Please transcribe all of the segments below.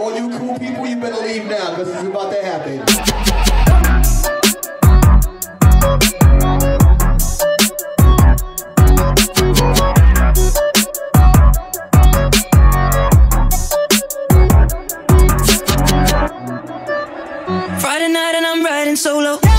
All you cool people, you better leave now, because it's about to happen. Friday night and I'm riding solo.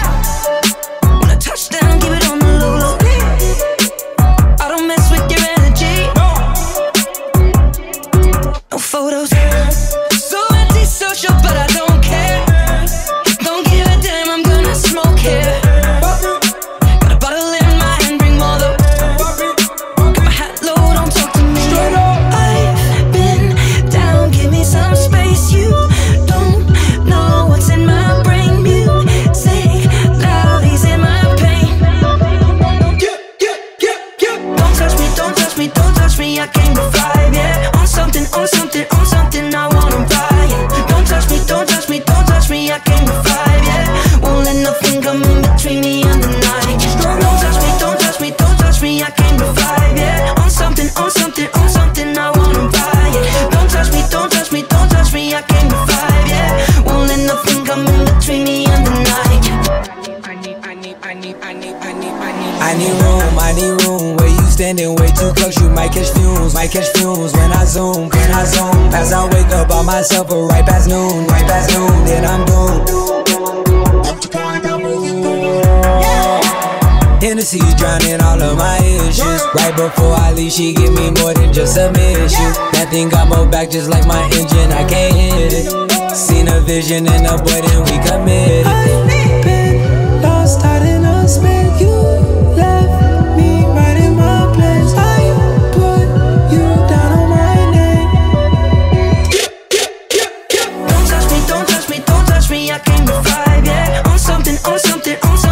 Touch me, don't touch me. I came to vibe, yeah. On something, on something, on something. I wanna buy it. Don't touch me, don't touch me, don't touch me. I came to vibe, yeah. Won't let nothing come in between me and the night. Just Don't don't touch me, don't touch me, don't touch me. I came to vibe, yeah. On something, on something, on something. I wanna buy it. Don't touch me, don't touch me, don't touch me. I came to vibe, yeah. Won't let nothing come in between me and the night. I need, I need, I need, I need, I need, I need. I need room, I need room. Standing way too close, you might catch fumes, might catch fumes when I zoom, when I zoom. As I wake up by myself, but right past noon, right past noon, then I'm doomed. Hennessy drowning all of my issues. Right before I leave, she give me more than just a mission. That thing got more back just like my engine, I can't hit it. Seen a vision in a boy, then we committed. shit on